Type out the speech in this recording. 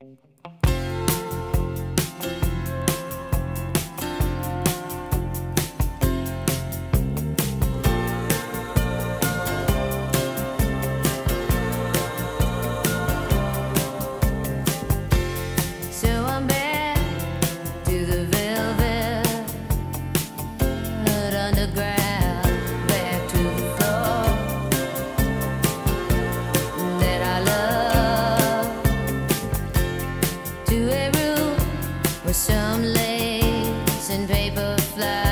Bye. to a room with some lace and paper flowers.